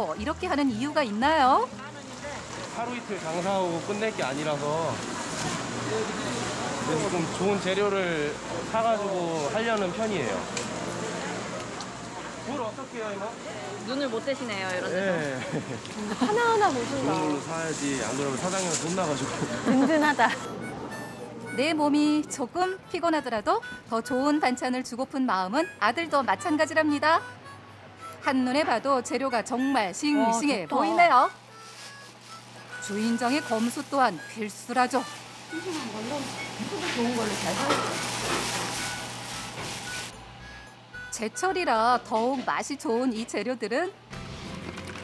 어, 이렇게 하는 이유가 있나요? 하루 이틀 장사하고 끝낼 게 아니라서 그래서 좀 좋은 재료를 사가지고 하려는 편이에요. 물 어떻게 해요, 이모? 눈을 못 떼시네요, 이런 데서. 네. 하나하나 좋은 보신다. 걸로 사야지. 안 그러면 사장님은 돈 나가지고. 든든하다. 내 몸이 조금 피곤하더라도 더 좋은 반찬을 주고픈 마음은 아들도 마찬가지랍니다. 한눈에 봐도 재료가 정말 싱싱해 와, 좋다. 보이네요. 주인장의 검수 또한 필수라죠. 좋은 걸로 잘 사. 제철이라 더욱 맛이 좋은 이 재료들은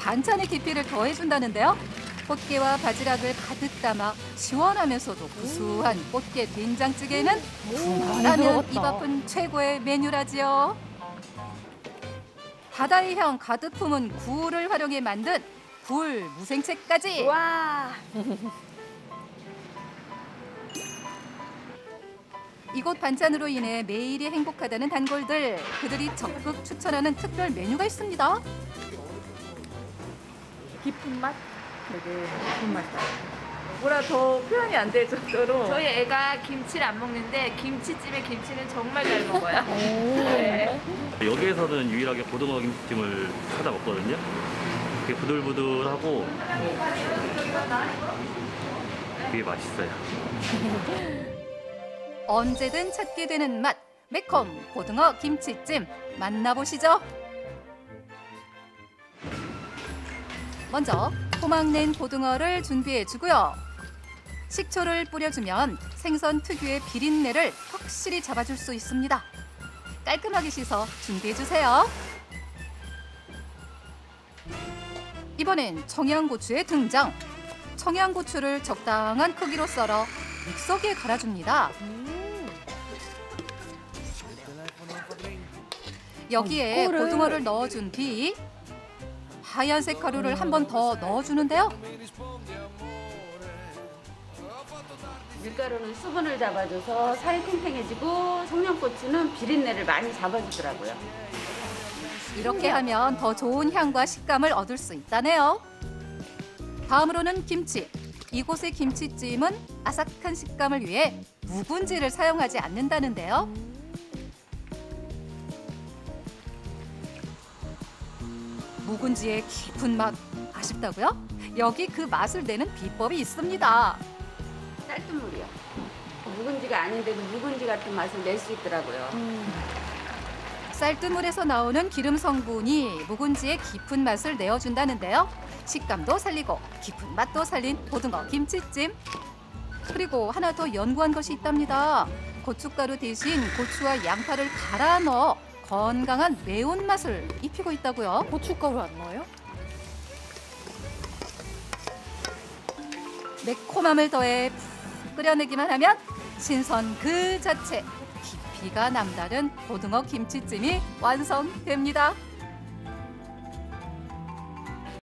반찬의 깊이를 더해준다는데요. 꽃게와 바지락을 가득 담아 시원하면서도 구수한 꽃게 된장찌개는 라면 들어갔다. 입 아픈 최고의 메뉴라지요. 바다의 향 가득 품은 굴을 활용해 만든 굴 무생채까지. 와. 이곳 반찬으로 인해 매일이 행복하다는 단골들 그들이 적극 추천하는 특별 메뉴가 있습니다. 깊은 맛? 되게 깊은 맛이다. 뭐라 더 표현이 안 될 정도로. 저희 애가 김치를 안 먹는데 김치찜에 김치는 정말 잘 먹어요. 네. 여기에서는 유일하게 고등어 김치찜을 찾아 먹거든요. 그게 부들부들하고 되게 맛있어요. 언제든 찾게 되는 맛 매콤 고등어 김치찜 만나보시죠. 먼저 토막낸 고등어를 준비해 주고요. 식초를 뿌려주면 생선 특유의 비린내를 확실히 잡아줄 수 있습니다. 깔끔하게 씻어 준비해 주세요. 이번엔 청양고추의 등장. 청양고추를 적당한 크기로 썰어 믹서기에 갈아줍니다. 여기에 이거를- 고등어를 넣어준 뒤 하얀색 가루를 한 번 더 넣어주는데요. 밀가루는 수분을 잡아줘서 살이 탱탱해지고 청양고추는 비린내를 많이 잡아주더라고요. 이렇게 하면 더 좋은 향과 식감을 얻을 수 있다네요. 다음으로는 김치. 이곳의 김치찜은 아삭한 식감을 위해 묵은지를 사용하지 않는다는데요. 묵은지의 깊은 맛 아쉽다고요? 여기 그 맛을 내는 비법이 있습니다. 쌀뜨물이요. 묵은지가 아닌데도 묵은지 같은 맛을 낼 수 있더라고요. 쌀뜨물에서 나오는 기름 성분이 묵은지의 깊은 맛을 내어준다는데요. 식감도 살리고 깊은 맛도 살린 고등어 김치찜. 그리고 하나 더 연구한 것이 있답니다. 고춧가루 대신 고추와 양파를 갈아 넣어 건강한 매운맛을 입히고 있다고요. 고춧가루 안 넣어요? 매콤함을 더해 푹 끓여내기만 하면 신선 그 자체 깊이가 남다른 고등어 김치찜이 완성됩니다.